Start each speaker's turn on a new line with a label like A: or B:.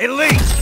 A: Elite!